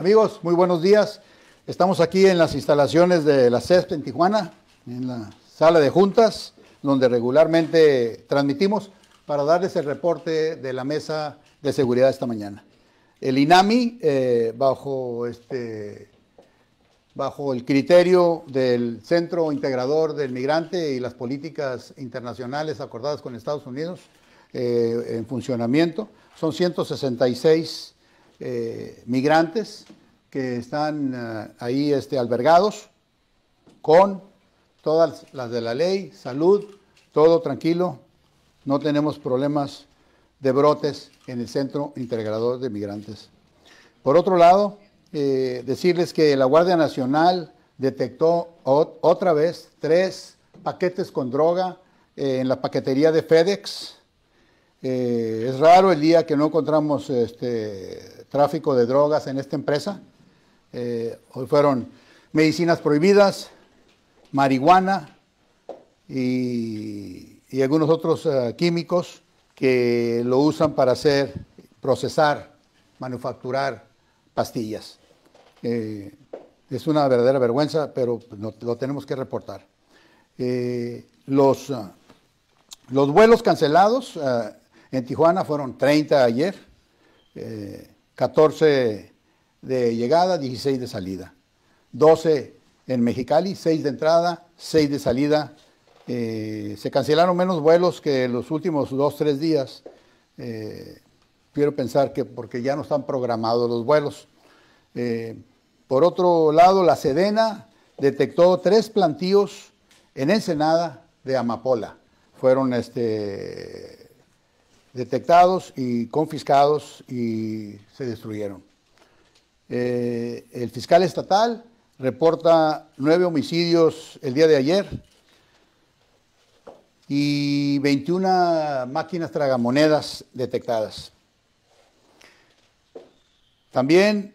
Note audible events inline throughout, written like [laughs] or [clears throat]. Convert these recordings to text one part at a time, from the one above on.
Amigos, muy buenos días. Estamos aquí en las instalaciones de la CESP en Tijuana, en la sala de juntas, donde regularmente transmitimos para darles el reporte de la mesa de seguridad esta mañana. El INAMI, eh, bajo, este, bajo el criterio del Centro Integrador del Migrante y las políticas internacionales acordadas con Estados Unidos eh, en funcionamiento, son 166 eh, migrantes que están eh, ahí este, albergados con todas las de la ley, salud, todo tranquilo, no tenemos problemas de brotes en el Centro Integrador de Migrantes. Por otro lado, eh, decirles que la Guardia Nacional detectó otra vez tres paquetes con droga en la paquetería de FedEx. Es raro el día que no encontramos este, tráfico de drogas en esta empresa. Eh, hoy fueron medicinas prohibidas, marihuana y, algunos otros eh, químicos que lo usan para hacer, procesar, manufacturar pastillas. Eh, es una verdadera vergüenza, pero lo tenemos que reportar. los, los vuelos cancelados en Tijuana fueron 30 ayer. 14 de llegada, 16 de salida. 12 en Mexicali, 6 de entrada, 6 de salida. Eh, se cancelaron menos vuelos que los últimos 2, 3 días. Eh, quiero pensar que porque ya no están programados los vuelos. Eh, por otro lado, la Sedena detectó tres plantíos en Ensenada de amapola. Fueron este, detectados y confiscados y se destruyeron. Eh, el fiscal estatal reporta nueve homicidios el día de ayer y 21 máquinas tragamonedas detectadas. También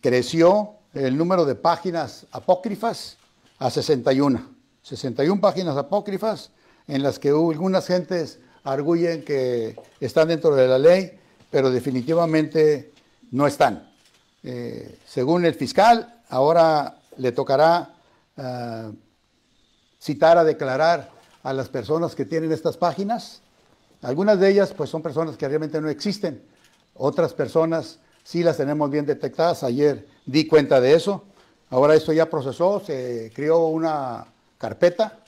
creció el número de páginas apócrifas a 61. 61 páginas apócrifas en las que hubo algunas gentes arguyen que están dentro de la ley, pero definitivamente no están. Eh, según el fiscal, ahora le tocará ah, citar a declarar a las personas que tienen estas páginas. Algunas de ellas pues son personas que realmente no existen. Otras personas sí las tenemos bien detectadas. Ayer di cuenta de eso. Ahora esto ya procesó, se creó una carpeta,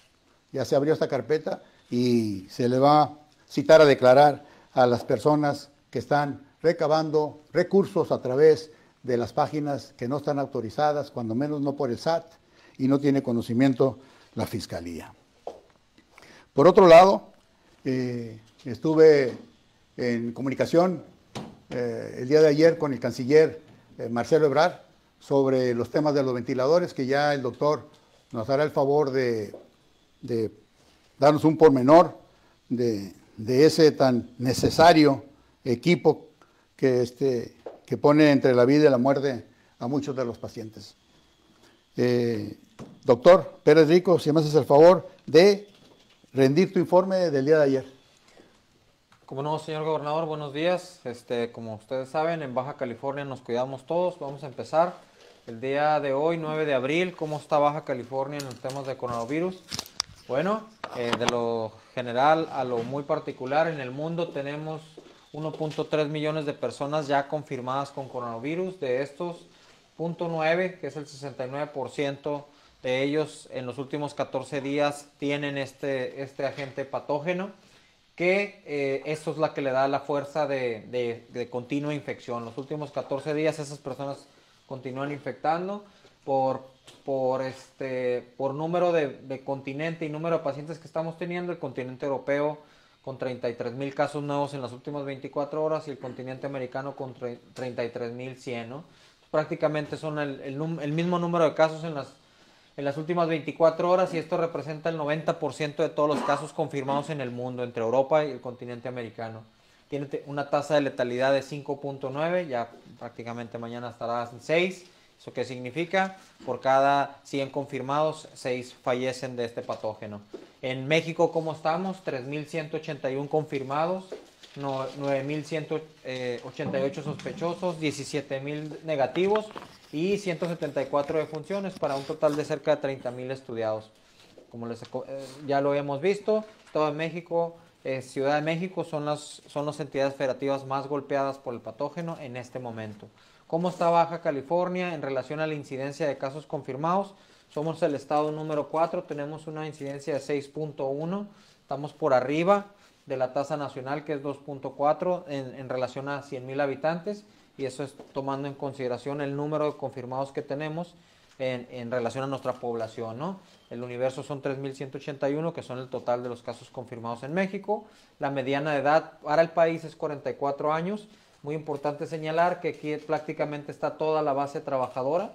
ya se abrió esta carpeta y se le va citar a declarar a las personas que están recabando recursos a través de las páginas que no están autorizadas, cuando menos no por el SAT, y no tiene conocimiento la Fiscalía. Por otro lado, eh, estuve en comunicación eh, el día de ayer con el canciller eh, Marcelo Ebrard sobre los temas de los ventiladores, que ya el doctor nos hará el favor de, de darnos un pormenor de, de ese tan necesario equipo que, este, que pone entre la vida y la muerte a muchos de los pacientes. Eh, doctor Pérez Rico, si me haces el favor de rendir tu informe del día de ayer. Como no, señor gobernador, buenos días. Este, como ustedes saben, en Baja California nos cuidamos todos. Vamos a empezar el día de hoy, 9 de abril. ¿Cómo está Baja California en los temas de coronavirus? Bueno, eh, de lo general a lo muy particular, en el mundo tenemos 1.3 millones de personas ya confirmadas con coronavirus. De estos, 0.9, que es el 69% de ellos en los últimos 14 días tienen este, este agente patógeno, que eh, esto es la que le da la fuerza de, de, de continua infección. Los últimos 14 días esas personas continúan infectando por por, este, por número de, continente y número de pacientes que estamos teniendo, el continente europeo con 33 mil casos nuevos en las últimas 24 horas y el continente americano con 33 mil 100, ¿no? Prácticamente son el, el, mismo número de casos en las, en las últimas 24 horas y esto representa el 90% de todos los casos confirmados en el mundo entre Europa y el continente americano. Tiene una tasa de letalidad de 5.9, ya prácticamente mañana estará en 6 ¿Eso qué significa? Por cada 100 confirmados, 6 fallecen de este patógeno. En México, ¿cómo estamos? 3.181 confirmados, 9.188 eh, sospechosos, 17.000 negativos y 174 defunciones para un total de cerca de 30.000 estudiados. Como les, eh, ya lo hemos visto, de México, eh, Ciudad de México son las, son las entidades federativas más golpeadas por el patógeno en este momento. ¿Cómo está Baja California en relación a la incidencia de casos confirmados? Somos el estado número 4, tenemos una incidencia de 6.1, estamos por arriba de la tasa nacional que es 2.4 en, en, relación a 100.000 habitantes y eso es tomando en consideración el número de confirmados que tenemos en, en relación a nuestra población. ¿no? El universo son 3.181 que son el total de los casos confirmados en México. La mediana de edad para el país es 44 años muy importante señalar que aquí prácticamente está toda la base trabajadora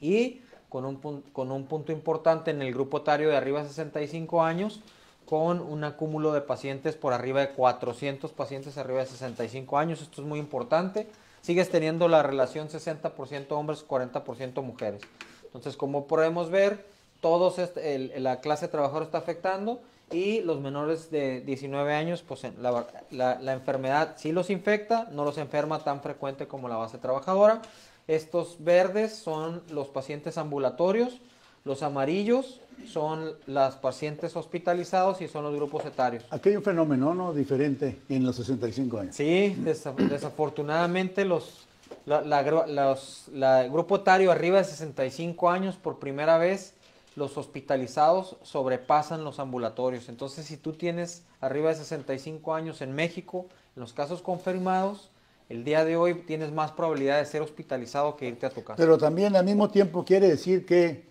y con un, con un punto importante en el grupo etario de arriba de 65 años, con un acúmulo de pacientes por arriba de 400 pacientes arriba de 65 años. Esto es muy importante. Sigues teniendo la relación 60% hombres, 40% mujeres. Entonces, como podemos ver, todos este, la clase trabajadora está afectando y los menores de 19 años, pues la, la, enfermedad sí los infecta, no los enferma tan frecuente como la base trabajadora. Estos verdes son los pacientes ambulatorios, los amarillos son los pacientes hospitalizados y son los grupos etarios. Aquí hay un fenómeno ¿no? diferente en los 65 años. Sí, desafortunadamente los, la, los, la, grupo etario arriba de 65 años por primera vez los hospitalizados sobrepasan los ambulatorios. Entonces, si tú tienes arriba de 65 años en México, en los casos confirmados, el día de hoy tienes más probabilidad de ser hospitalizado que irte a tu casa. Pero también al mismo tiempo quiere decir que,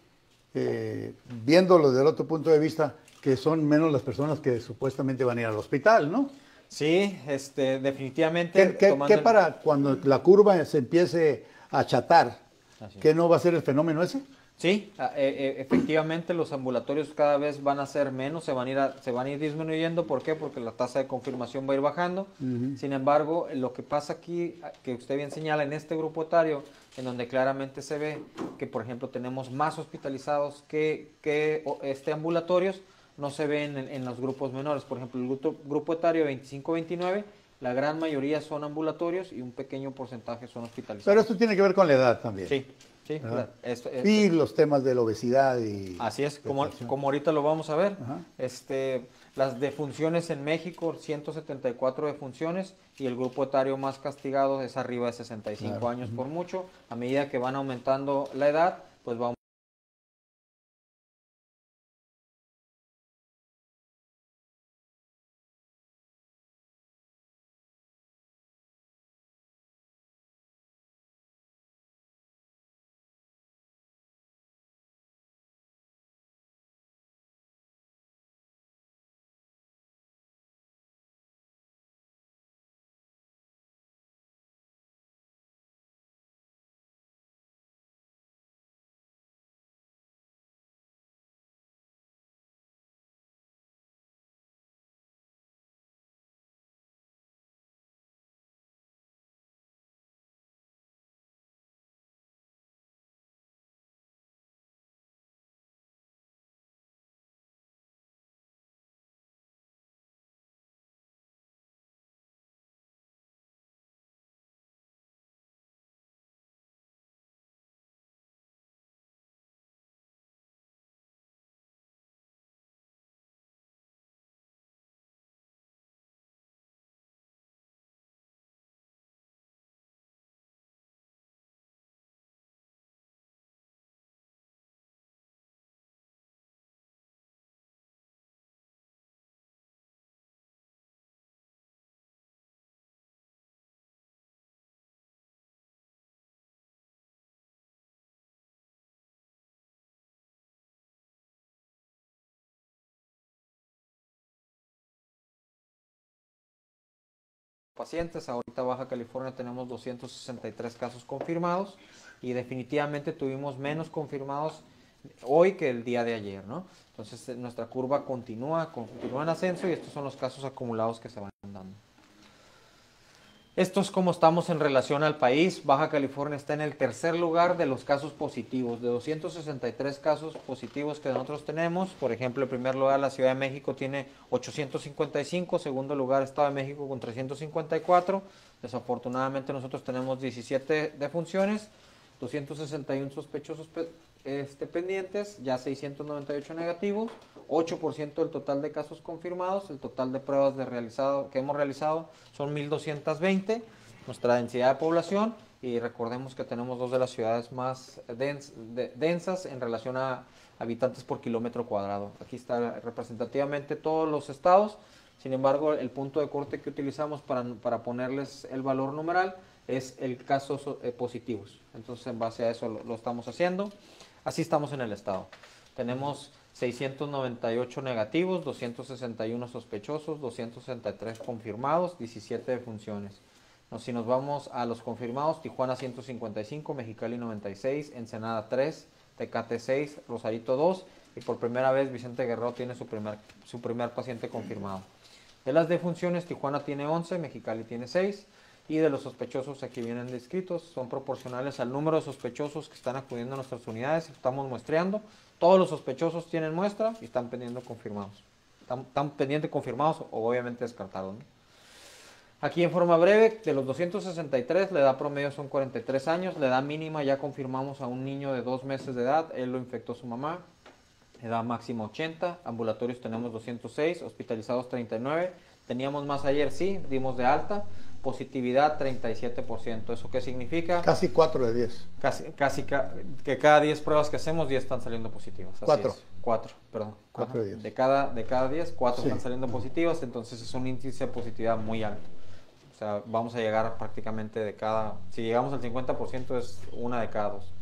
eh, viéndolo desde el otro punto de vista, que son menos las personas que supuestamente van a ir al hospital, ¿no? Sí, este, definitivamente. ¿Qué, para cuando la curva se empiece a achatar, qué no va a ser el fenómeno ese? Sí, eh, eh, efectivamente los ambulatorios cada vez van a ser menos, se van a ir, se van a ir disminuyendo. ¿Por qué? Porque la tasa de confirmación va a ir bajando. Sin embargo, lo que pasa aquí, que usted bien señala en este grupo etario, en donde claramente se ve que, por ejemplo, tenemos más hospitalizados que, que este ambulatorios, no se ven en, los grupos menores. Por ejemplo, el grupo, grupo etario 25-29, la gran mayoría son ambulatorios y un pequeño porcentaje son hospitalizados. Pero esto tiene que ver con la edad también. Sí. Sí, y los temas de la obesidad y... Así es, como, como ahorita lo vamos a ver. Este, las defunciones en México, 174 defunciones y el grupo etario más castigado es arriba de 65 años por mucho. A medida que van aumentando la edad, pues vamos pacientes. Ahorita Baja California tenemos 263 casos confirmados y definitivamente tuvimos menos confirmados hoy que el día de ayer, ¿no? Entonces eh, nuestra curva continúa, continúa en ascenso y estos son los casos acumulados que se van dando. Esto es como estamos en relación al país. Baja California está en el tercer lugar de los casos positivos. De 263 casos positivos que nosotros tenemos, por ejemplo, en primer lugar la Ciudad de México tiene 855, segundo lugar Estado de México con 354. Desafortunadamente nosotros tenemos 17 defunciones, 261 sospechosos este, pendientes, ya 698 negativos, 8% del total de casos confirmados, el total de pruebas de realizado, que hemos realizado son 1220, nuestra densidad de población, y recordemos que tenemos dos de las ciudades más densas en relación a habitantes por kilómetro cuadrado. Aquí está representativamente todos los estados, sin embargo, el punto de corte que utilizamos para, para ponerles el valor numeral es el caso eh, positivos. Entonces, en base a eso lo estamos haciendo. Así estamos en el estado. Tenemos 698 negativos, 261 sospechosos, 263 confirmados, 17 defunciones. si nos vamos a los confirmados, Tijuana 155, Mexicali 96, Ensenada 3, Tecate 6, Rosarito 2 y por primera vez Vicente Guerrero tiene su primer, su primer paciente confirmado. De las defunciones, Tijuana tiene 11, Mexicali tiene 6, y de los sospechosos aquí vienen descritos, son proporcionales al número de sospechosos que están acudiendo a nuestras unidades, estamos muestreando, todos los sospechosos tienen muestra y están pendiendo confirmados, están, pendientes confirmados o obviamente descartados. Aquí en forma breve, de los 263, la edad promedio son 43 años, la edad mínima ya confirmamos a un niño de dos meses de edad, él lo infectó su mamá, edad máxima 80, ambulatorios tenemos 206, hospitalizados 39, teníamos más ayer, sí, dimos de alta, positividad 37%. ¿Eso qué significa? Casi 4 de 10. Casi, casi que cada 10 pruebas que hacemos, 10 están saliendo positivas. 4. 4, perdón. 4 de 10. De cada, de cada 10, 4 están saliendo positivas, entonces es un índice de positividad muy alto. O sea, vamos a llegar prácticamente de cada, si llegamos al 50% es una de cada dos.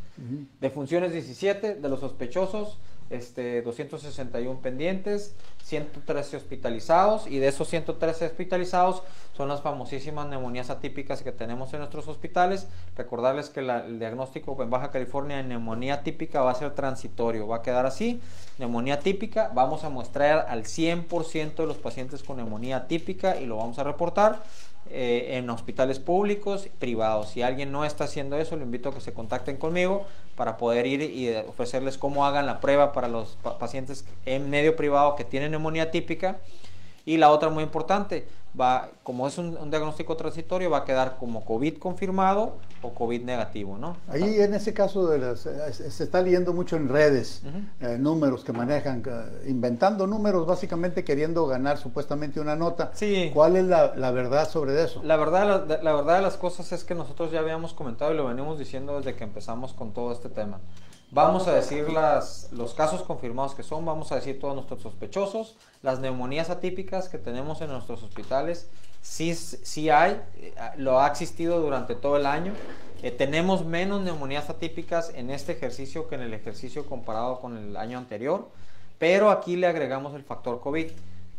De funciones 17, de los sospechosos, este, 261 pendientes, 113 hospitalizados y de esos 113 hospitalizados son las famosísimas neumonías atípicas que tenemos en nuestros hospitales. Recordarles que el diagnóstico en Baja California de neumonía típica va a ser transitorio, va a quedar así. Neumonía típica, vamos a mostrar al 100% de los pacientes con neumonía típica y lo vamos a reportar. Eh, en hospitales públicos, privados. Si alguien no está haciendo eso, le invito a que se contacten conmigo para poder ir y ofrecerles cómo hagan la prueba para los pacientes en medio privado que tienen neumonía típica. Y la otra muy importante, va, como es un, diagnóstico transitorio, va a quedar como COVID confirmado o COVID negativo, ¿no? Ahí en ese caso de las, eh, se está leyendo mucho en redes eh, números que manejan, inventando números, básicamente queriendo ganar supuestamente una nota. Sí. ¿Cuál es la, la verdad sobre eso? La verdad, la, la verdad de las cosas es que nosotros ya habíamos comentado y lo venimos diciendo desde que empezamos con todo este tema. Vamos a decir las, los casos confirmados que son, vamos a decir todos nuestros sospechosos, las neumonías atípicas que tenemos en nuestros hospitales, sí, sí hay, eh, lo ha existido durante todo el año. Eh, tenemos menos neumonías atípicas en este ejercicio que en el ejercicio comparado con el año anterior, pero aquí le agregamos el factor COVID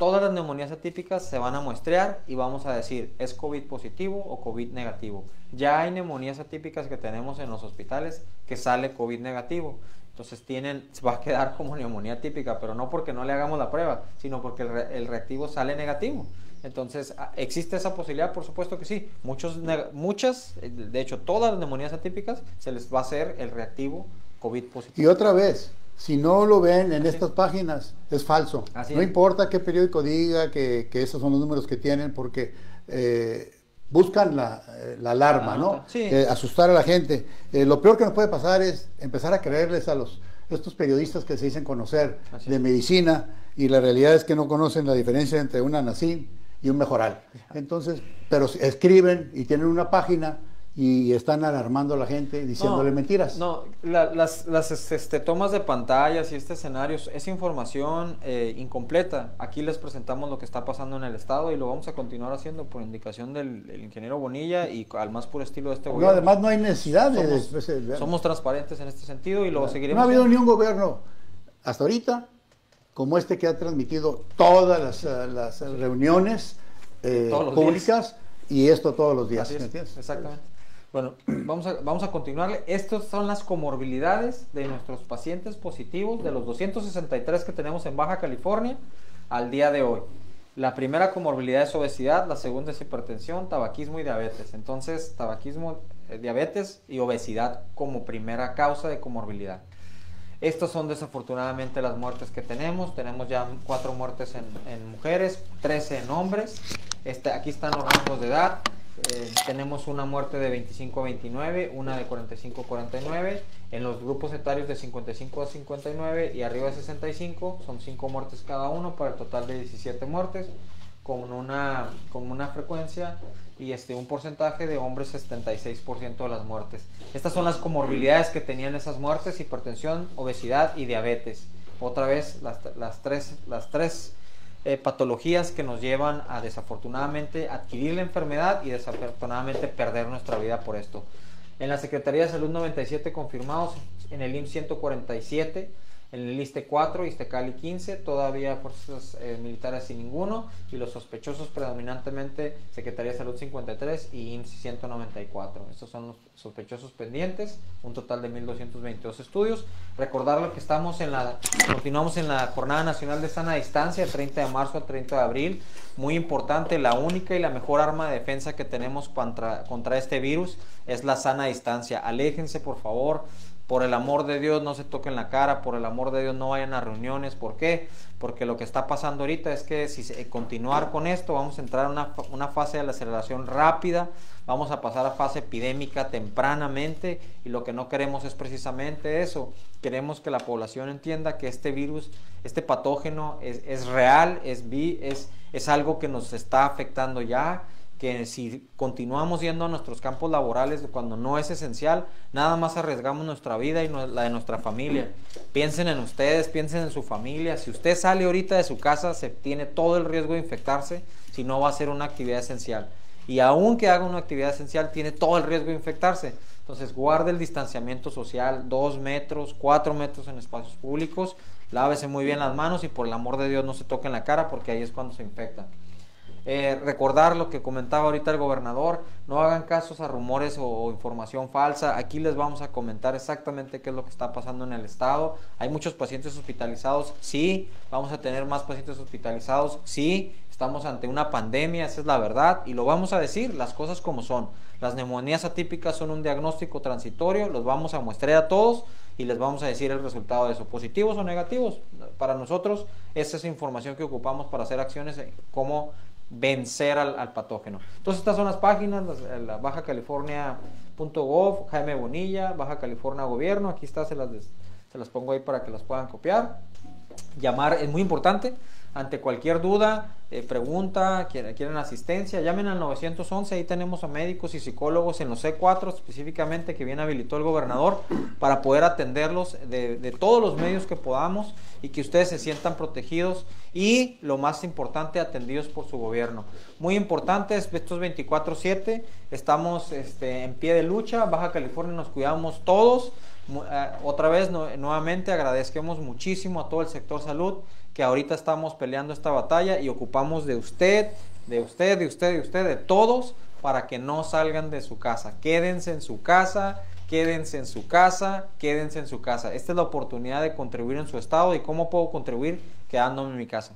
todas las neumonías atípicas se van a muestrear y vamos a decir, ¿es COVID positivo o COVID negativo? Ya hay neumonías atípicas que tenemos en los hospitales que sale COVID negativo. Entonces tienen, [laughs] va a quedar como neumonía típica, pero no porque no le hagamos la prueba, sino porque el, reactivo sale negativo. Entonces, ah, ¿existe esa posibilidad? Por supuesto que sí. Muchos, muchas, de hecho, todas las neumonías atípicas se les va a hacer el reactivo COVID positivo. Y otra vez, si no lo ven en estas páginas, es falso. no importa qué periódico diga que, esos son los números que tienen, porque eh, buscan la, eh, alarma, ¿no? Eh, asustar a la gente. lo peor que nos puede pasar es empezar a creerles a los estos periodistas que se dicen conocer de medicina y la realidad es que no conocen la diferencia entre una nacín y un mejoral. Entonces, pero escriben y tienen una página y están alarmando a la gente diciéndole mentiras. No, las, las este, tomas de pantallas y este escenario es información eh, incompleta. Aquí les presentamos lo que está pasando en el estado y lo vamos a continuar haciendo por indicación del, ingeniero Bonilla y al más puro estilo de este gobierno. No, además no hay necesidad de... Somos, somos transparentes en este sentido y lo seguiremos. No ha habido ni un gobierno hasta ahorita como este que ha transmitido todas las, eh, reuniones eh, públicas y esto todos los días. exactamente. Bueno, [clears throat] vamos a, vamos a. Estas son las comorbilidades de nuestros pacientes positivos, de los 263 que tenemos en Baja California al día de hoy. La primera comorbilidad es obesidad, la segunda es hipertensión, tabaquismo y diabetes. Entonces, tabaquismo, eh, diabetes y obesidad como primera causa de comorbilidad. Estas son desafortunadamente las muertes que tenemos. Tenemos ya cuatro muertes en, mujeres, 13 en hombres. Este, aquí están los rangos de edad. Eh, tenemos una muerte de 25 a 29, una de 45 a 49. En los grupos etarios de 55 a 59 y arriba de 65 son 5 muertes cada uno para el total de 17 muertes con una, con una frecuencia y este, un porcentaje de hombres 76% de las muertes. Estas son las comorbilidades que tenían esas muertes, hipertensión, obesidad y diabetes. Otra vez las, las tres, las tres eh, patologías que nos llevan a desafortunadamente adquirir la enfermedad y desafortunadamente perder nuestra vida por esto. En la Secretaría de Salud 97 confirmados, en el IMSS 147 en el ISTE 4, Cali 15, todavía fuerzas eh, militares sin ninguno, y los sospechosos predominantemente Secretaría de Salud 53 y IMSS 194. Estos son los sospechosos pendientes, un total de 1.222 estudios. Recordarlo que estamos en la, continuamos en la Jornada Nacional de Sana Distancia, 30 de marzo al 30 de abril. Muy importante, la única y la mejor arma de defensa que tenemos contra, contra este virus es la sana distancia. Aléjense, por favor por el amor de Dios no se toquen la cara, por el amor de Dios no vayan a reuniones. ¿Por qué? Porque lo que está pasando ahorita es que si se, continuar con esto vamos a entrar en una, una fase de la aceleración rápida, vamos a pasar a fase epidémica tempranamente y lo que no queremos es precisamente eso. Queremos que la población entienda que este virus, este patógeno es, es real, es, es, es algo que nos está afectando ya que si continuamos yendo a nuestros campos laborales cuando no es esencial, nada más arriesgamos nuestra vida y la de nuestra familia. Piensen en ustedes, piensen en su familia. Si usted sale ahorita de su casa, se tiene todo el riesgo de infectarse si no va a ser una actividad esencial. Y aunque haga una actividad esencial, tiene todo el riesgo de infectarse. Entonces, guarde el distanciamiento social, dos metros, cuatro metros en espacios públicos, lávese muy bien las manos y por el amor de Dios no se toquen la cara porque ahí es cuando se infectan. Eh, recordar lo que comentaba ahorita el gobernador, no hagan casos a rumores o, información falsa. Aquí les vamos a comentar exactamente qué es lo que está pasando en el estado. Hay muchos pacientes hospitalizados, sí, vamos a tener más pacientes hospitalizados, sí, estamos ante una pandemia, esa es la verdad, y lo vamos a decir, las cosas como son. Las neumonías atípicas son un diagnóstico transitorio, los vamos a mostrar a todos y les vamos a decir el resultado de eso, positivos o negativos. Para nosotros, esa es información que ocupamos para hacer acciones como vencer al, patógeno. Entonces estas son las páginas, la Baja California.gov, Jaime Bonilla, Baja California Gobierno, aquí está, se las, se las pongo ahí para que las puedan copiar. Llamar es muy importante, ante cualquier duda, eh, pregunta, quieren, asistencia, llamen al 911, ahí tenemos a médicos y psicólogos en los C4 específicamente que bien habilitó el gobernador para poder atenderlos de, de todos los medios que podamos y que ustedes se sientan protegidos y lo más importante, atendidos por su gobierno. Muy importante, estos 24/7, estamos este, en pie de lucha, Baja California nos cuidamos todos. Eh, otra vez, nuevamente, agradecemos muchísimo a todo el sector salud que ahorita estamos peleando esta batalla y ocupamos de usted, de usted, de usted, de usted, de todos, para que no salgan de su casa. Quédense en su casa, quédense en su casa, quédense en su casa. Esta es la oportunidad de contribuir en su estado y cómo puedo contribuir quedándome en mi casa.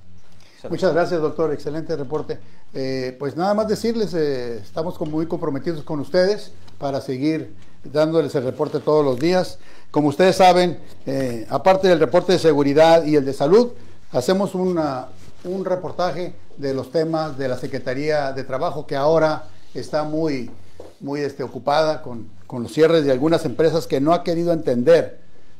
Muchas gracias, doctor. Excelente reporte. Eh, pues nada más decirles, eh, estamos muy comprometidos con ustedes para seguir dándoles el reporte todos los días. Como ustedes saben, eh, aparte del reporte de seguridad y el de salud, hacemos un reportaje de los temas de la Secretaría de Trabajo que ahora está muy, muy este, ocupada con, con los cierres de algunas empresas que no ha querido entender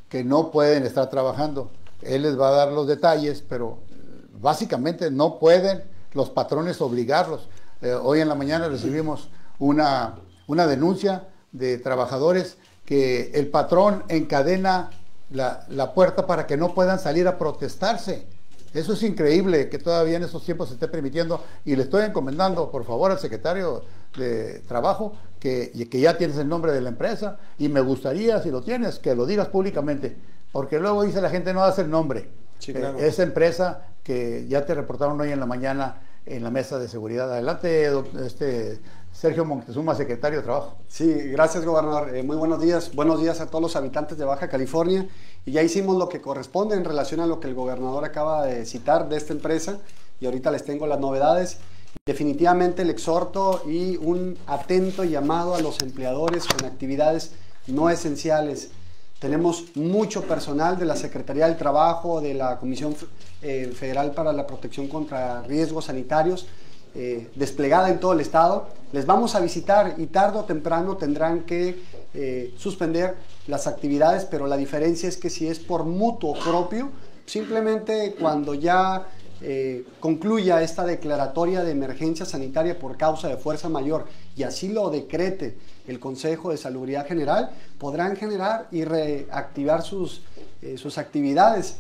que no pueden estar trabajando. Él les va a dar los detalles, pero eh, básicamente no pueden los patrones obligarlos. Eh, hoy en la mañana recibimos una, una denuncia de trabajadores que el patrón encadena la, la puerta para que no puedan salir a protestarse. Eso es increíble que todavía en estos tiempos se esté permitiendo y le estoy encomendando, por favor, al secretario de Trabajo que, que ya tienes el nombre de la empresa y me gustaría, si lo tienes, que lo digas públicamente, porque luego dice la gente no hace el nombre. Eh, esa empresa que ya te reportaron hoy en la mañana en la mesa de seguridad. Adelante, este, Sergio Montezuma, secretario de Trabajo. Sí, gracias, gobernador. Eh, muy buenos días. Buenos días a todos los habitantes de Baja California. Y ya hicimos lo que corresponde en relación a lo que el gobernador acaba de citar de esta empresa. y ahorita les tengo las novedades. Definitivamente el exhorto y un atento llamado a los empleadores con actividades no esenciales. Tenemos mucho personal de la Secretaría del Trabajo, de la Comisión eh, Federal para la Protección contra Riesgos Sanitarios, eh, desplegada en todo el estado. Les vamos a visitar y tarde o temprano tendrán que eh, suspender las actividades, pero la diferencia es que si es por mutuo propio, simplemente cuando ya eh, concluya esta declaratoria de emergencia sanitaria por causa de fuerza mayor y así lo decrete el Consejo de Salubridad General, podrán generar y reactivar sus, eh, sus actividades,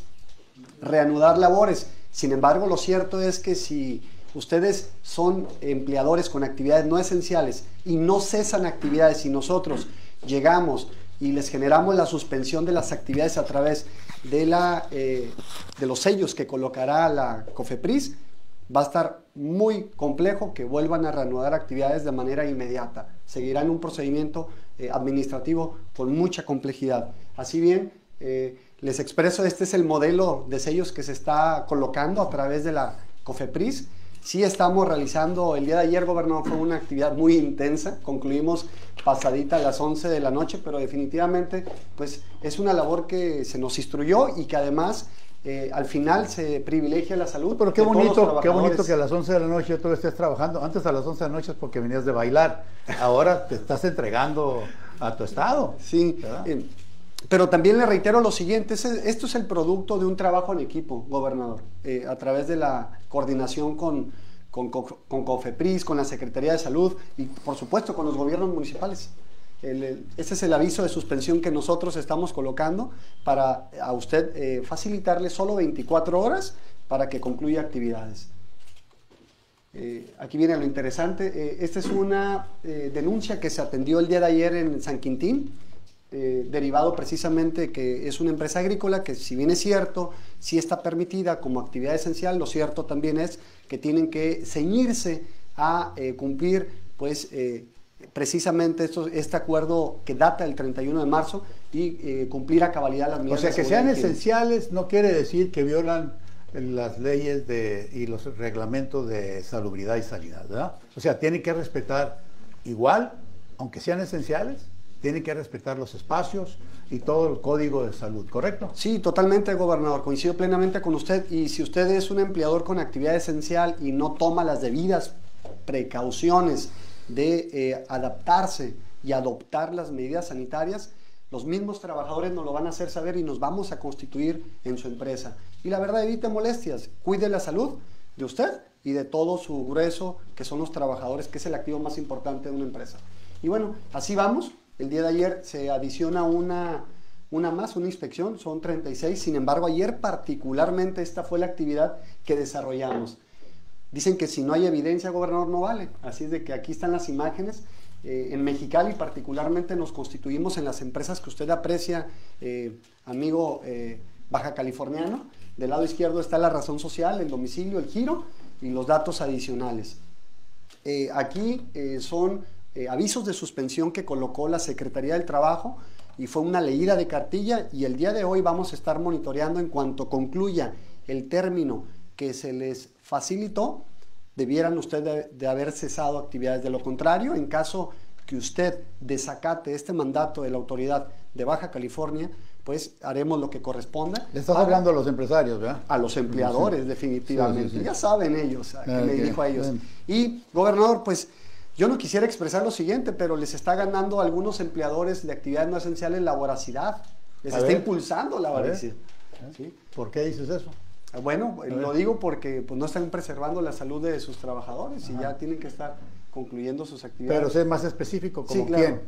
reanudar labores. Sin embargo, lo cierto es que si ustedes son empleadores con actividades no esenciales y no cesan actividades y nosotros llegamos y les generamos la suspensión de las actividades a través de, la, eh, de los sellos que colocará la COFEPRIS, va a estar muy complejo que vuelvan a reanudar actividades de manera inmediata. Seguirán un procedimiento eh, administrativo con mucha complejidad. Así bien, eh, les expreso, este es el modelo de sellos que se está colocando a través de la COFEPRIS Sí estamos realizando, el día de ayer, gobernador, fue una actividad muy intensa, concluimos pasadita a las 11 de la noche, pero definitivamente pues es una labor que se nos instruyó y que además eh, al final se privilegia la salud. Pero qué bonito, qué bonito que a las 11 de la noche tú estés trabajando. Antes a las 11 de la noche es porque venías de bailar, ahora te estás entregando a tu estado. Sí, pero también le reitero lo siguiente, esto es el producto de un trabajo en equipo, gobernador, eh, a través de la coordinación con, con, COFEPRIS, con la Secretaría de Salud y por supuesto con los gobiernos municipales. este es el aviso de suspensión que nosotros estamos colocando para a usted eh, facilitarle solo 24 horas para que concluya actividades. Eh, aquí viene lo interesante. esta es una denuncia que se atendió el día de ayer en San Quintín eh, derivado precisamente que es una empresa agrícola que si bien es cierto, si está permitida como actividad esencial, lo cierto también es que tienen que ceñirse a eh, cumplir pues eh, precisamente esto, este acuerdo que data del 31 de marzo y cumplir a cabalidad las medidas. O sea, que sean esenciales no quiere decir que violan las leyes de, y los reglamentos de salubridad y sanidad, ¿verdad? O sea, tienen que respetar igual, aunque sean esenciales, tiene que respetar los espacios y todo el código de salud, ¿correcto? Sí, totalmente, gobernador. Coincido plenamente con usted. Y si usted es un empleador con actividad esencial y no toma las debidas precauciones de eh, adaptarse y adoptar las medidas sanitarias, los mismos trabajadores nos lo van a hacer saber y nos vamos a constituir en su empresa. Y la verdad, evite molestias, cuide la salud de usted y de todo su grueso, que son los trabajadores, que es el activo más importante de una empresa. Y bueno, así vamos. El día de ayer se adiciona una, una más, una inspección, son 36. Sin embargo, ayer particularmente esta fue la actividad que desarrollamos. Dicen que si no hay evidencia, gobernador, no vale. Así es de que aquí están las imágenes. Eh, en Mexicali particularmente nos constituimos en las empresas que usted aprecia, eh, amigo eh, baja californiano. Del lado izquierdo está la razón social, el domicilio, el giro y los datos adicionales. aquí son eh, avisos de suspensión que colocó la Secretaría del Trabajo y fue una leída de cartilla y el día de hoy vamos a estar monitoreando en cuanto concluya el término que se les facilitó, debieran ustedes de, haber cesado actividades. De lo contrario, en caso que usted desacate este mandato de la autoridad de Baja California, pues haremos lo que corresponda. Le estás hablando a los empresarios, ¿verdad? A los empleadores, definitivamente. Ya saben ellos, a me dirijo a ellos. Y, gobernador, pues yo no quisiera expresar lo siguiente, pero les está ganando a algunos empleadores de actividades no esenciales la voracidad. Les está impulsando la voracidad. ¿Por qué dices eso? Ah, bueno, lo digo porque pues, no están preservando la salud de sus trabajadores y ya tienen que estar concluyendo sus actividades. Pero sé más específico, ¿como quién?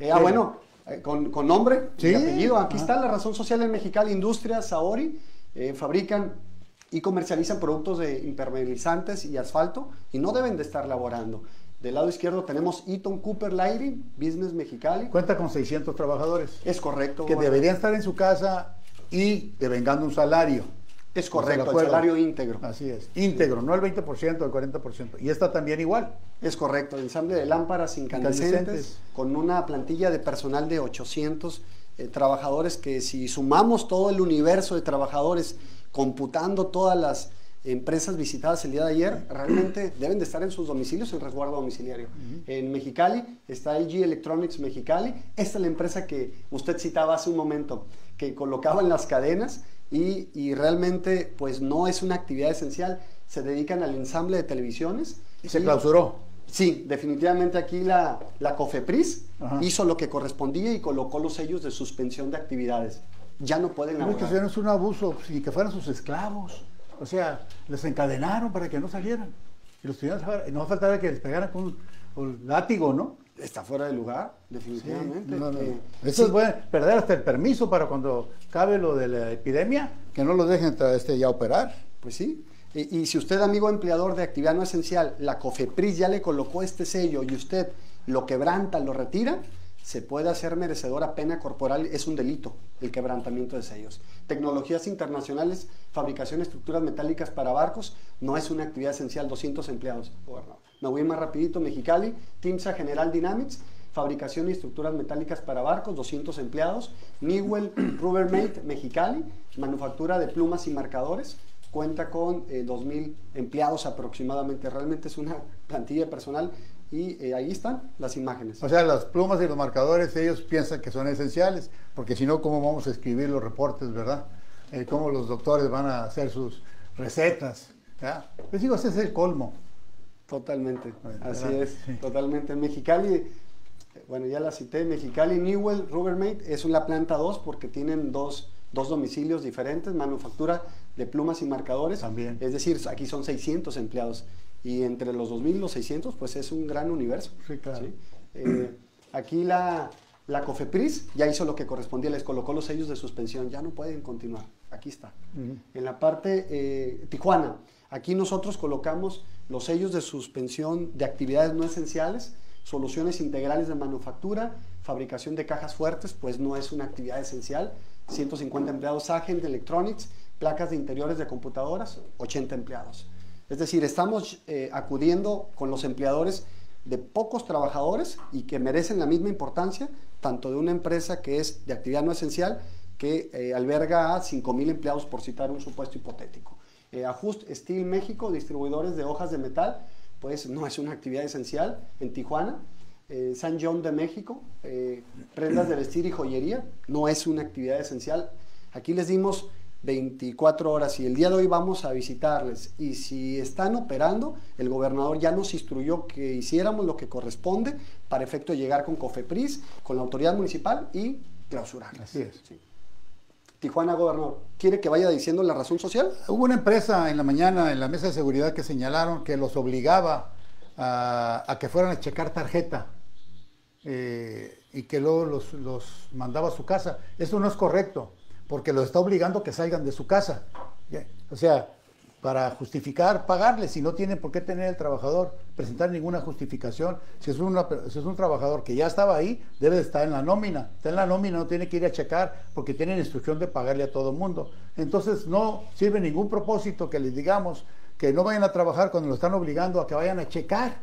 Eh, ah, bueno, eh, con, nombre y apellido. Aquí está la razón social en Mexicali Industrias, Saori. Eh, fabrican y comercializan productos de impermeabilizantes y asfalto y no deben de estar laborando. Del lado izquierdo tenemos Eaton Cooper Lighting, Business Mexicali. Cuenta con 600 trabajadores. Es correcto. Que deberían estar en su casa y devengando un salario. Es correcto, el salario íntegro. Así es, íntegro, no el 20% o el 40%. Y está también igual. Es correcto, ensamble de lámparas incandescentes, con una plantilla de personal de 800 eh, trabajadores que si sumamos todo el universo de trabajadores, computando todas las empresas visitadas el día de ayer realmente deben de estar en sus domicilios en resguardo domiciliario. En Mexicali está LG Electronics Mexicali. Esta es la empresa que usted citaba hace un momento, que colocaban las cadenas y, y realmente pues no es una actividad esencial. Se dedican al ensamble de televisiones. Y se clausuró. Sí, definitivamente aquí la, la COFEPRIS hizo lo que correspondía y colocó los sellos de suspensión de actividades. Ya no pueden No, es que un abuso, y que fueran sus esclavos. O sea, les encadenaron para que no salieran. Y los tuvieron. Y no faltaba que les pegaran con un, un látigo, ¿no? Está fuera de lugar, definitivamente. No, no. Eh, Eso sí, es bueno, perder hasta el permiso para cuando cabe lo de la epidemia, que no lo dejen este, ya operar. Pues sí. Y, y si usted, amigo empleador de actividad no esencial, la COFEPRIS ya le colocó este sello y usted lo quebranta, lo retira, se puede hacer merecedor a pena corporal. Es un delito el quebrantamiento de sellos. Tecnologías internacionales, fabricación de estructuras metálicas para barcos, no es una actividad esencial. 200 empleados. gobernador. Me voy más rapidito. Mexicali, TIMSA General Dynamics, fabricación y estructuras metálicas para barcos, 200 empleados. Newell [clears throat] Rubbermaid, Mexicali, manufactura de plumas y marcadores, cuenta con eh, 2.000 empleados aproximadamente. Realmente es una plantilla de personal y eh, ahí están las imágenes. O sea, las plumas y los marcadores, ellos piensan que son esenciales, porque si no, ¿cómo vamos a escribir los reportes, verdad? Eh, ¿Cómo los doctores van a hacer sus recetas? ¿ya? Les digo, ese es el colmo. Totalmente, así es, sí. totalmente. Mexicali, bueno, ya la cité, Mexicali, Newell, Rubbermaid, es una planta 2 porque tienen dos, dos domicilios diferentes, manufactura de plumas y marcadores. También. Es decir, aquí son 600 empleados y entre los 2.000 y los 600, pues es un gran universo. Sí, claro. Eh, aquí la, la COFEPRIS ya hizo lo que correspondía, les colocó los sellos de suspensión, ya no pueden continuar. Aquí está. En la parte eh, Tijuana, aquí nosotros colocamos los sellos de suspensión de actividades no esenciales, soluciones integrales de manufactura, fabricación de cajas fuertes, pues no es una actividad esencial. 150 empleados, Agent Electronics, placas de interiores de computadoras, 80 empleados. Es decir, estamos eh, acudiendo con los empleadores de pocos trabajadores y que merecen la misma importancia, tanto de una empresa que es de actividad no esencial, que eh, alberga a 5.000 empleados, por citar un supuesto hipotético. Eh, Ajust Steel México, distribuidores de hojas de metal, pues no es una actividad esencial en Tijuana. Eh, San John de México, prendas de vestir y joyería, no es una actividad esencial. Aquí les dimos 24 horas y el día de hoy vamos a visitarles. Y si están operando, el gobernador ya nos instruyó que hiciéramos lo que corresponde para efecto de llegar con COFEPRIS, con la autoridad municipal y clausurarles. Así es. Sí. Tijuana, gobernador, ¿quiere que vaya diciendo la razón social? Hubo una empresa en la mañana en la mesa de seguridad que señalaron que los obligaba a, a que fueran a checar tarjeta eh, y que luego los, los mandaba a su casa. Eso no es correcto, porque los está obligando a que salgan de su casa. O sea, para justificar, pagarles, si no tienen por qué tener el trabajador, presentar ninguna justificación. Si es, una- si es un trabajador que ya estaba ahí, debe de estar en la nómina. Está en la nómina, no tiene que ir a checar porque tienen instrucción de pagarle a todo mundo. Entonces no sirve ningún propósito que les digamos que no vayan a trabajar cuando lo están obligando a que vayan a checar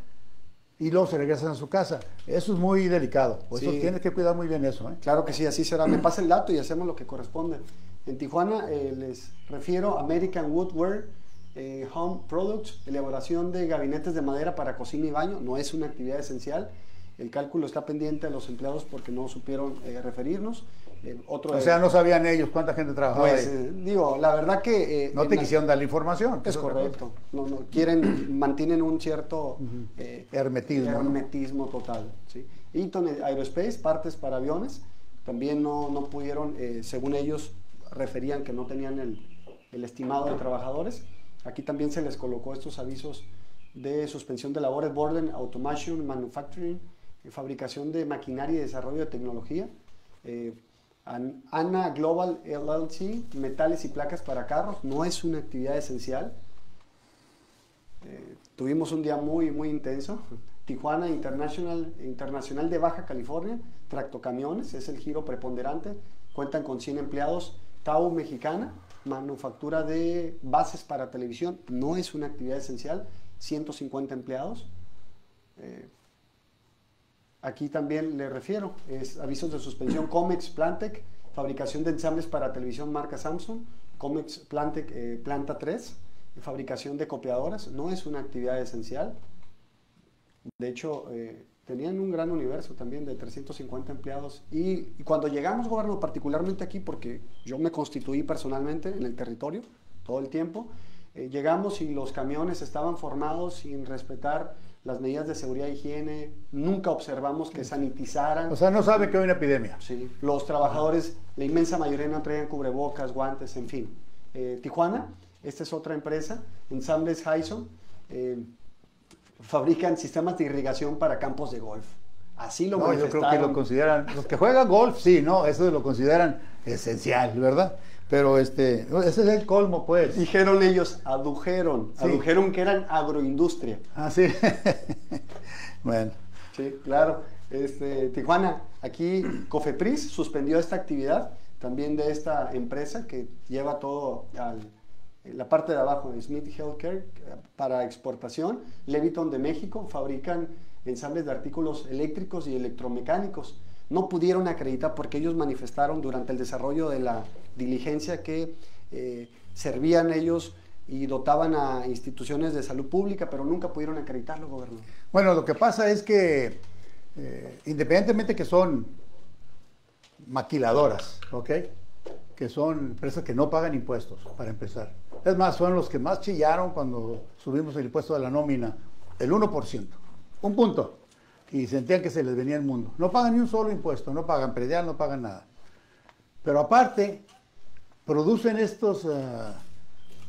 y luego se regresan a su casa. Eso es muy delicado. Por eso Sí. tienes que cuidar muy bien eso. ¿eh? Claro que sí, así será. Me pasa el dato y hacemos lo que corresponde. En Tijuana eh, les refiero American Woodware eh, Home Products, elaboración de gabinetes de madera para cocina y baño. No es una actividad esencial. El cálculo está pendiente a los empleados porque no supieron eh, referirnos. Otro O sea, no sabían ellos cuánta gente trabajaba pues, ahí. eh, digo, la verdad que... eh, No te quisieron dar la información. Es correcto. No, no, quieren, mantienen un cierto eh, Hermetismo, ¿no? hermetismo total. ¿sí? Eaton Aerospace, partes para aviones, también no, no pudieron, eh, según ellos, referían que no tenían el, el estimado de trabajadores. Aquí también se les colocó estos avisos de suspensión de labores, Borden Automation, Manufacturing, fabricación de maquinaria y desarrollo de tecnología. Eh, ANA Global LLC, metales y placas para carros, no es una actividad esencial. Eh, tuvimos un día muy, muy intenso. Tijuana International, Internacional de Baja California, tractocamiones, es el giro preponderante. Cuentan con 100 empleados. Tau Mexicana, manufactura de bases para televisión, no es una actividad esencial. 150 empleados. Eh, Aquí también le refiero, es avisos de suspensión Comex Plantec, fabricación de ensambles para televisión marca Samsung, Comex Plantec eh, Planta 3, fabricación de copiadoras, no es una actividad esencial. De hecho, eh, tenían un gran universo también de 350 empleados. Y, cuando llegamos, gobierno, particularmente aquí, porque yo me constituí personalmente en el territorio todo el tiempo, eh, llegamos y los camiones estaban formados sin respetar las medidas de seguridad e higiene, nunca observamos que sanitizaran. O sea, no sabe que hay una epidemia. Sí, los trabajadores, la inmensa mayoría no traían cubrebocas, guantes, en fin. Eh, Tijuana, esta es otra empresa, Ensambles Hyson, eh, fabrican sistemas de irrigación para campos de golf. Así lo No, yo creo que lo consideran, los que juegan golf, sí, no, eso lo consideran esencial, ¿verdad? Pero este, ese es el colmo, pues. Dijeron ellos, adujeron, adujeron que eran agroindustria. Ah, sí. [laughs] bueno. Sí, claro. Este, Tijuana, aquí Cofepris suspendió esta actividad también de esta empresa que lleva todo al, la parte de abajo Smith Healthcare para exportación. Leviton de México fabrican ensambles de artículos eléctricos y electromecánicos no pudieron acreditar porque ellos manifestaron durante el desarrollo de la diligencia que eh, servían ellos y dotaban a instituciones de salud pública, pero nunca pudieron acreditarlo, gobernador. Bueno, lo que pasa es que eh, independientemente que son maquiladoras, ¿ok? Que son empresas que no pagan impuestos, para empezar. Es más, son los que más chillaron cuando subimos el impuesto de la nómina, el 1%. Un punto y sentían que se les venía el mundo. No pagan ni un solo impuesto, no pagan predial, no pagan nada. Pero aparte, producen estos, eh,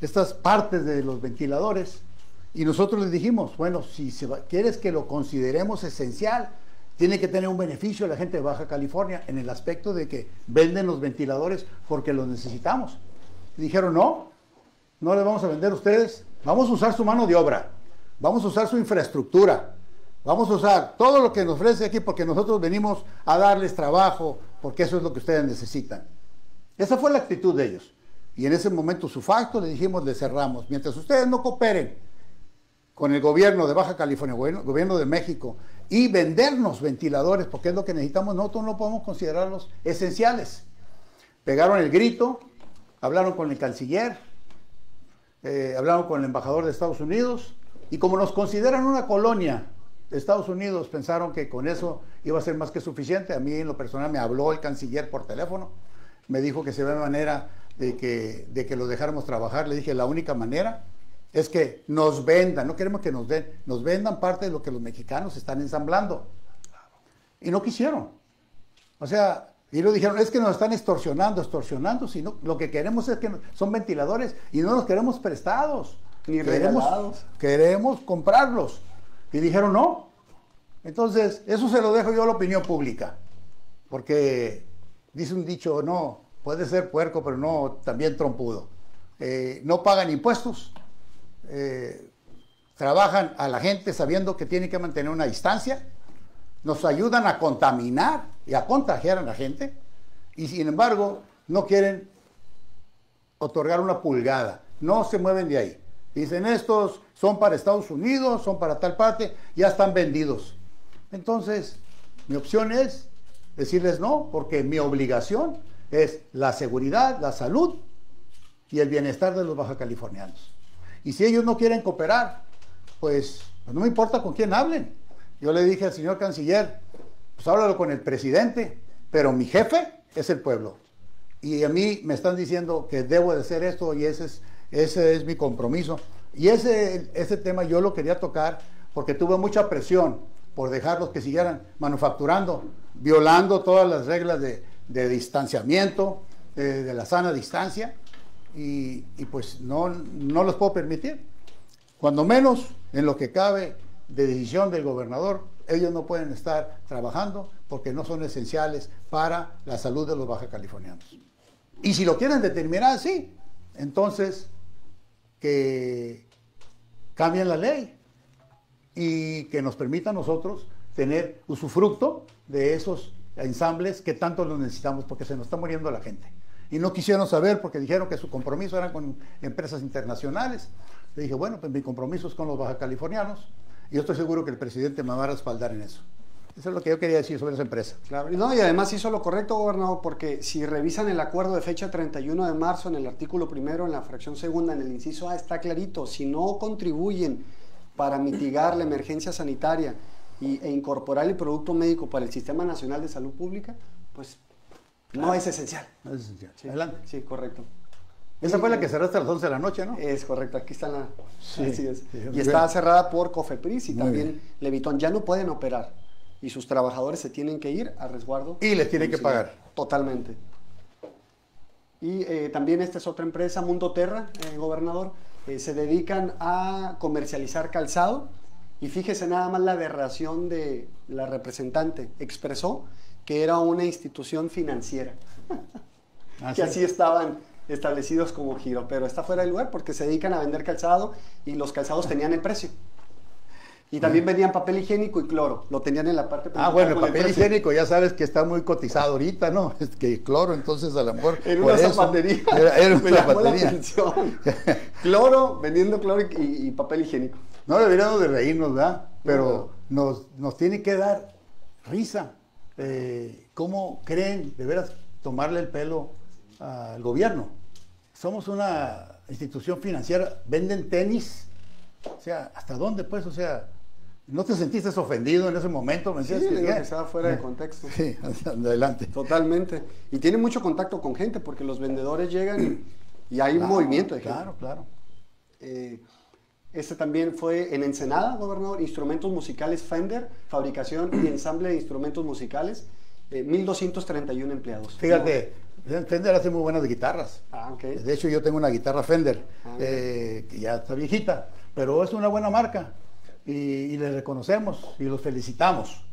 estas partes de los ventiladores y nosotros les dijimos, bueno, si quieres que lo consideremos esencial, tiene que tener un beneficio la gente de Baja California en el aspecto de que venden los ventiladores porque los necesitamos. dijeron, no, no les vamos a vender a ustedes, vamos a usar su mano de obra, vamos a usar su infraestructura, Vamos a usar todo lo que nos ofrece aquí porque nosotros venimos a darles trabajo, porque eso es lo que ustedes necesitan. Esa fue la actitud de ellos. Y en ese momento su facto le dijimos, le cerramos. Mientras ustedes no cooperen con el gobierno de Baja California, el gobierno de México, y vendernos ventiladores, porque es lo que necesitamos, nosotros no podemos considerarlos esenciales. Pegaron el grito, hablaron con el canciller, eh, hablaron con el embajador de Estados Unidos, y como nos consideran una colonia Estados Unidos pensaron que con eso iba a ser más que suficiente. A mí en lo personal me habló el canciller por teléfono, me dijo que se ve manera de que, de que los dejáramos trabajar. Le dije, la única manera es que nos vendan, no queremos que nos den, nos vendan parte de lo que los mexicanos están ensamblando. Y no quisieron. O sea, y lo dijeron, es que nos están extorsionando, extorsionando, sino lo que queremos es que son ventiladores y no los queremos prestados. Ni queremos, queremos comprarlos. Y dijeron no. Entonces, eso se lo dejo yo a la opinión pública. Porque dice un dicho, no, puede ser puerco, pero no también trompudo. Eh, no pagan impuestos, eh, trabajan a la gente sabiendo que tienen que mantener una distancia, nos ayudan a contaminar y a contagiar a la gente, y sin embargo no quieren otorgar una pulgada, no se mueven de ahí. Dicen estos son para Estados Unidos, son para tal parte, ya están vendidos. Entonces, mi opción es decirles no, porque mi obligación es la seguridad, la salud y el bienestar de los baja californianos. Y si ellos no quieren cooperar, pues, pues no me importa con quién hablen. Yo le dije al señor canciller, pues háblalo con el presidente, pero mi jefe es el pueblo. Y a mí me están diciendo que debo de hacer esto y ese es ese es mi compromiso. Y ese, ese tema yo lo quería tocar porque tuve mucha presión por dejarlos que siguieran manufacturando, violando todas las reglas de, distanciamiento, de, la sana distancia, y, pues no, no los puedo permitir. Cuando menos en lo que cabe de decisión del gobernador, ellos no pueden estar trabajando porque no son esenciales para la salud de los baja californianos. Y si lo quieren determinar así, entonces que cambien la ley y que nos permita a nosotros tener usufructo de esos ensambles que tanto los necesitamos porque se nos está muriendo la gente. Y no quisieron saber porque dijeron que su compromiso era con empresas internacionales. Le dije, bueno, pues mi compromiso es con los baja californianos y yo estoy seguro que el presidente me va a respaldar en eso. Eso es lo que yo quería decir sobre esa empresa. Claro, no, y además hizo lo correcto, gobernador, porque si revisan el acuerdo de fecha 31 de marzo en el artículo primero, en la fracción segunda, en el inciso A, está clarito, si no contribuyen para mitigar la emergencia sanitaria y, e incorporar el producto médico para el Sistema Nacional de Salud Pública, pues no es esencial. No es esencial. Sí, Adelante. Sí, correcto. Esa fue la que cerraste a las 11 de la noche, ¿no? Es correcto, aquí está la... Sí, así es. sí, y está bien. cerrada por Cofepris y Muy también bien. Levitón. Ya no pueden operar y sus trabajadores se tienen que ir a resguardo. Y les tienen que pagar. Totalmente. Y eh, también esta es otra empresa, Mundo Terra, eh, gobernador. eh, se dedican a comercializar calzado. Y fíjese nada más la aberración de la representante. Expresó que era una institución financiera Ah, que sí. así estaban establecidos como giro, pero está fuera de lugar porque se dedican a vender calzado y los calzados tenían el precio. Y también vendían papel higiénico y cloro, lo tenían en la parte Ah, bueno, el papel higiénico ya sabes que está muy cotizado ahorita, ¿no? [laughs] Es que cloro, entonces a lo mejor. En una eso- zapatería. Era, era [laughs] Me una llamó la zapatería. atención. [laughs] cloro, vendiendo cloro y, y papel higiénico. No deberíamos de reírnos, ¿verdad? Pero nos, nos tiene que dar risa. Eh, ¿Cómo creen de veras tomarle el pelo al gobierno? Somos una institución financiera, venden tenis. O sea, ¿hasta dónde pues? O sea, ¿no te sentiste ofendido en ese momento? ¿Me Sí, que estaba fuera de contexto. Sí, [laughs] adelante. Totalmente. Y tiene mucho contacto con gente porque los vendedores llegan y, y hay un movimiento de gente. Claro, claro. Eh, este también fue en Ensenada, gobernador, instrumentos musicales Fender, fabricación y ensamble de instrumentos musicales, eh, 1.231 empleados. Fíjate, Fender hace muy buenas guitarras. Ah, ok. De hecho, yo tengo una guitarra Fender, Ah, eh, que ya está viejita, pero es una buena marca y, y les reconocemos y los felicitamos,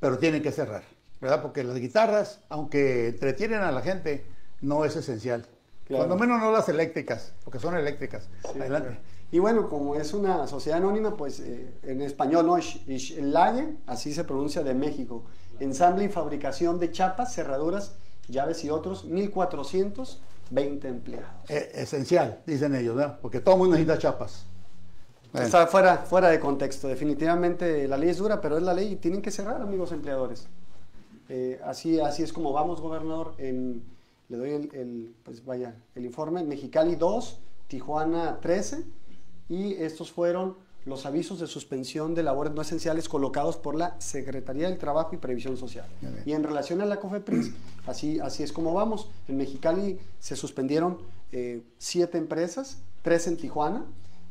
pero tienen que cerrar, ¿verdad? Porque las guitarras, aunque entretienen a la gente, no es esencial. Claro. Cuando menos no las eléctricas, porque son eléctricas. Sí, Adelante. claro. Y bueno, como es una sociedad anónima, pues eh, en español, ¿no? Ish- Ish- Laye, así se pronuncia de México. Ensamble y fabricación de chapas, cerraduras, llaves y otros, 1.420 empleados. Eh, esencial, dicen ellos, ¿verdad? Porque todo el mundo necesita chapas. Bueno. Está fuera, fuera de contexto. Definitivamente la ley es dura, pero es la ley y tienen que cerrar, amigos empleadores. Eh, así, así es como vamos, gobernador. En- le doy el, el, pues vaya, el informe. Mexicali 2, Tijuana 13. Y estos fueron los avisos de suspensión de labores no esenciales colocados por la Secretaría del Trabajo y Previsión Social. Y en relación a la COFEPRIS, así, así es como vamos. En Mexicali se suspendieron eh, siete empresas, tres en Tijuana.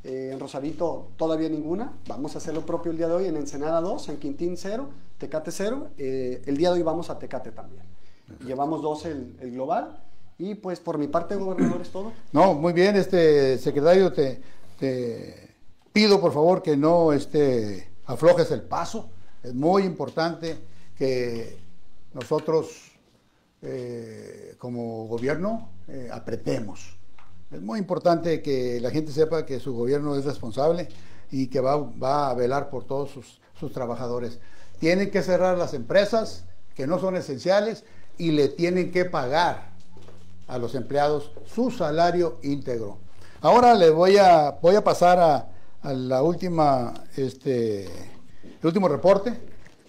Eh, en Rosarito todavía ninguna. Vamos a hacer lo propio el día de hoy. En Ensenada 2, San Quintín 0, Tecate 0. Eh, el día de hoy vamos a Tecate también. Llevamos dos el, el global. Y pues por mi parte, gobernador, es todo. No, muy bien, este secretario, te, te pido por favor que no este, aflojes el paso. Es muy importante que nosotros eh, como gobierno apretemos. Es muy importante que la gente sepa que su gobierno es responsable y que va, va a velar por todos sus, sus trabajadores. Tienen que cerrar las empresas que no son esenciales y le tienen que pagar a los empleados su salario íntegro. Ahora le voy a, voy a pasar a, la última, este, último reporte,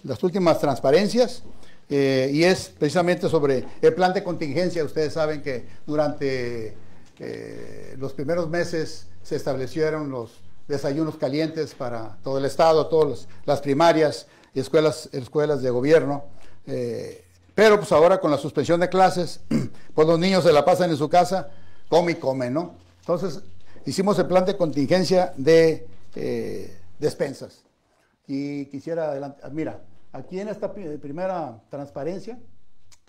las últimas transparencias, eh, y es precisamente sobre el plan de contingencia. Ustedes saben que durante eh, los primeros meses se establecieron los desayunos calientes para todo el estado, todas las primarias y escuelas, escuelas de gobierno. eh, pero pues ahora con la suspensión de clases, [clears throat] pues los niños se la pasan en su casa, come y come, ¿no? Entonces hicimos el plan de contingencia de eh, despensas. Y quisiera adelantar, mira, aquí en esta pri- primera transparencia,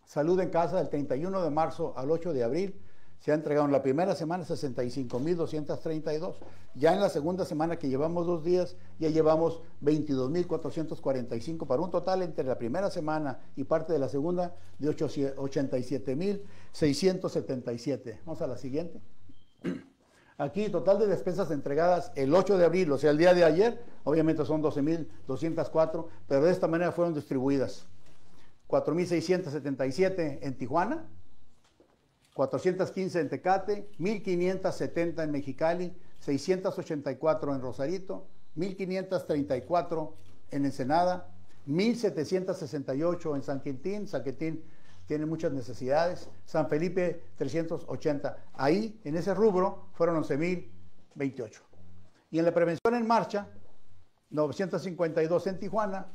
salud en casa del 31 de marzo al 8 de abril, se ha entregado en la primera semana 65.232. Ya en la segunda semana que llevamos dos días, ya llevamos 22.445 para un total entre la primera semana y parte de la segunda de 87.677. Vamos a la siguiente. Aquí, total de despensas entregadas el 8 de abril, o sea, el día de ayer, obviamente son 12.204, pero de esta manera fueron distribuidas. 4.677 en Tijuana, 415 en Tecate, 1.570 en Mexicali, 684 en Rosarito, 1.534 en Ensenada, 1768 en San Quintín, San Quintín tiene muchas necesidades, San Felipe 380. Ahí, en ese rubro, fueron 11.028. Y en la prevención en marcha, 952 en Tijuana,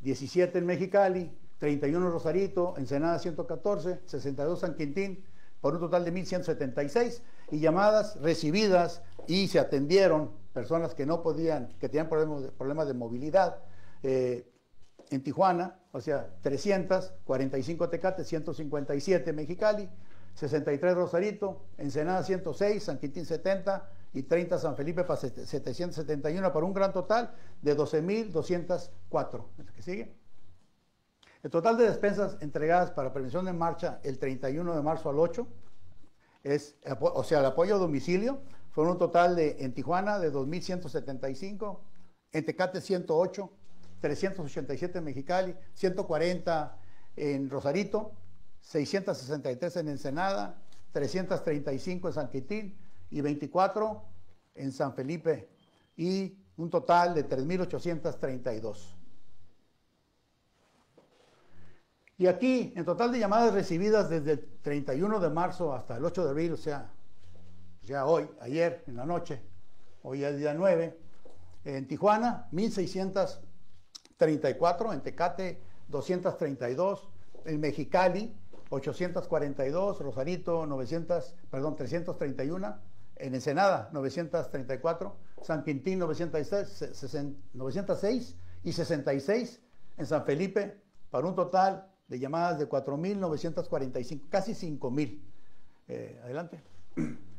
17 en Mexicali, 31 en Rosarito, Ensenada 114, 62 San Quintín, por un total de 1.176, y llamadas recibidas y se atendieron personas que no podían, que tenían problemas de, problemas de movilidad. Eh, en Tijuana, o sea, 300, 45 Tecate, 157 Mexicali, 63 Rosarito, Ensenada 106, San Quintín 70 y 30 San Felipe para 771 para un gran total de 12.204. ¿El sigue? El total de despensas entregadas para prevención de marcha el 31 de marzo al 8 es, o sea, el apoyo a domicilio fue un total de en Tijuana de 2.175, en Tecate 108, 387 en Mexicali, 140 en Rosarito, 663 en Ensenada, 335 en San Quintín y 24 en San Felipe y un total de 3.832. Y aquí, en total de llamadas recibidas desde el 31 de marzo hasta el 8 de abril, o sea, ya hoy, ayer, en la noche, hoy es día 9, en Tijuana, 1.600 34, en Tecate 232, en Mexicali 842, Rosarito 900, perdón, 331, en Ensenada 934, San Quintín 906, 906 y 66 en San Felipe para un total de llamadas de 4.945, casi 5.000. Eh, adelante.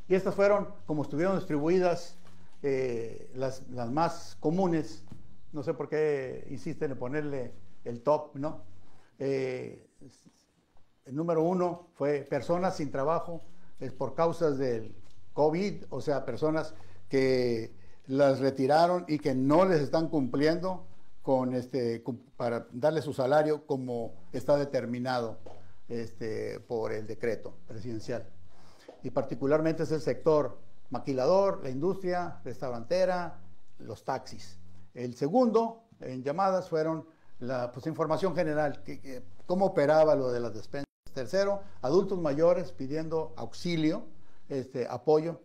Y estas fueron, como estuvieron distribuidas, eh, las, las más comunes no sé por qué insisten en ponerle el top, ¿no? Eh, el número uno fue personas sin trabajo es por causas del COVID, o sea, personas que las retiraron y que no les están cumpliendo este para darle su salario como está determinado este, por el decreto presidencial. Y particularmente es el sector maquilador, la industria, restaurantera, los taxis. El segundo en llamadas fueron la pues, información general, cómo operaba lo de las despensas. Tercero, adultos mayores pidiendo auxilio, este, apoyo.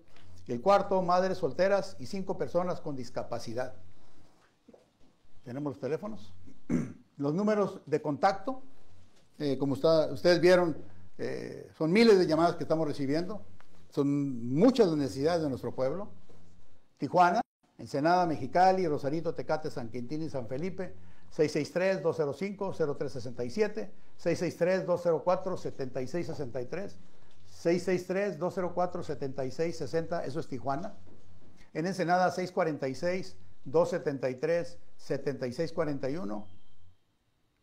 El cuarto, madres solteras y cinco personas con discapacidad. Tenemos los teléfonos. [clears throat] Los números de contacto, eh, como ustedes vieron, eh, son miles de llamadas que estamos recibiendo. Son muchas las necesidades de nuestro pueblo. Tijuana, Ensenada, Mexicali, Rosarito, Tecate, San Quintín y San Felipe, 663-205-0367, 663-204-7663, 663-204-7660, eso es Tijuana. En Ensenada, 646-273-7641,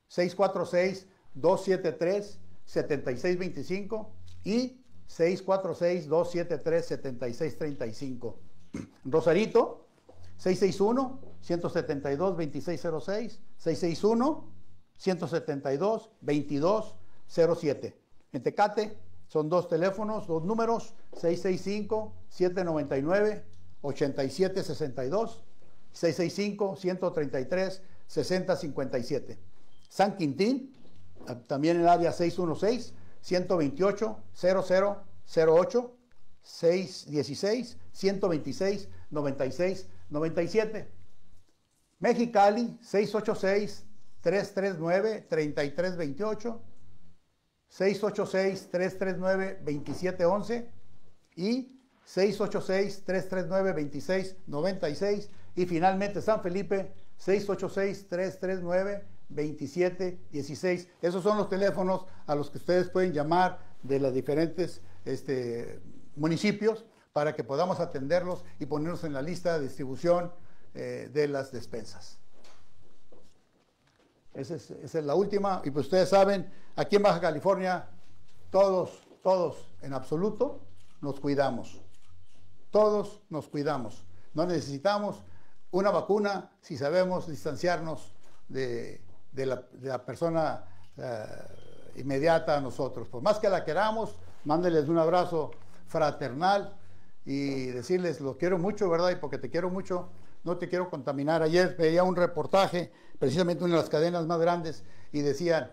646-273-7625 y 646-273-7635. Rosarito, 661-172-2606, 661-172-2207. En Tecate son dos teléfonos, dos números, 665-799-8762, 665-133-6057. San Quintín, también en el área 616-128-0008, 616 126 96 97. Mexicali 686 339 3328 686 339 2711 y 686 339 2696 y finalmente San Felipe 686 339 2716. Esos son los teléfonos a los que ustedes pueden llamar de las diferentes este, municipios para que podamos atenderlos y ponernos en la lista de distribución eh, de las despensas. Esa es, la última. Y pues ustedes saben, aquí en Baja California, todos, todos en absoluto, nos cuidamos. Todos nos cuidamos. No necesitamos una vacuna si sabemos distanciarnos de, la, persona eh, inmediata a nosotros. Por más que la queramos, mándeles un abrazo fraternal y decirles, lo quiero mucho, ¿verdad? Y porque te quiero mucho, no te quiero contaminar. Ayer veía un reportaje, precisamente una de las cadenas más grandes, y decían,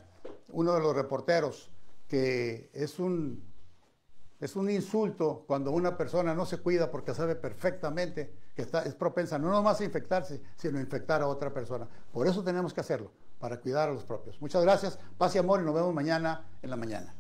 uno de los reporteros, que es un, es un insulto cuando una persona no se cuida porque sabe perfectamente que es propensa no nomás a infectarse, sino a infectar a otra persona. Por eso tenemos que hacerlo, para cuidar a los propios. Muchas gracias, paz y amor y nos vemos mañana en la mañana.